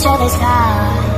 ちゃでさ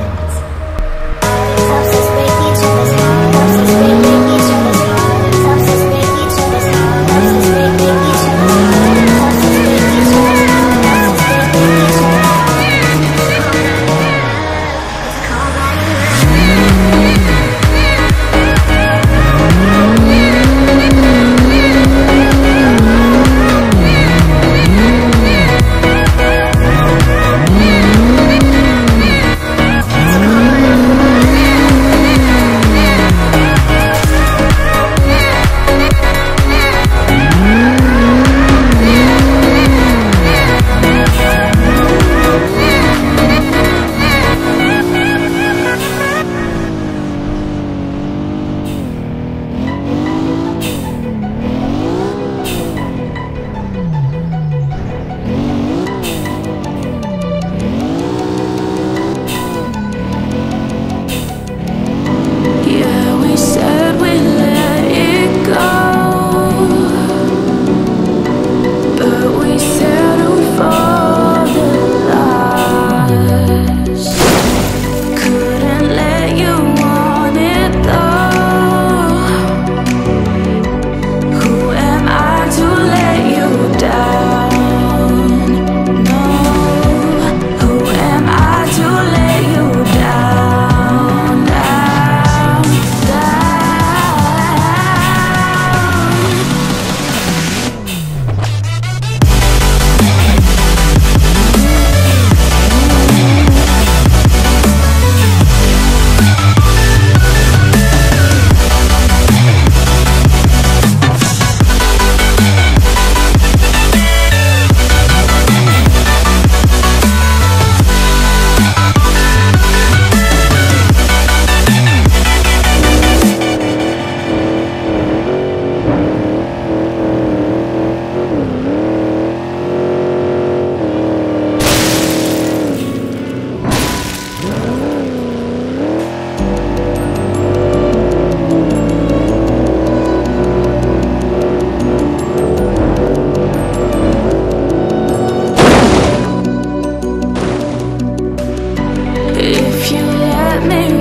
me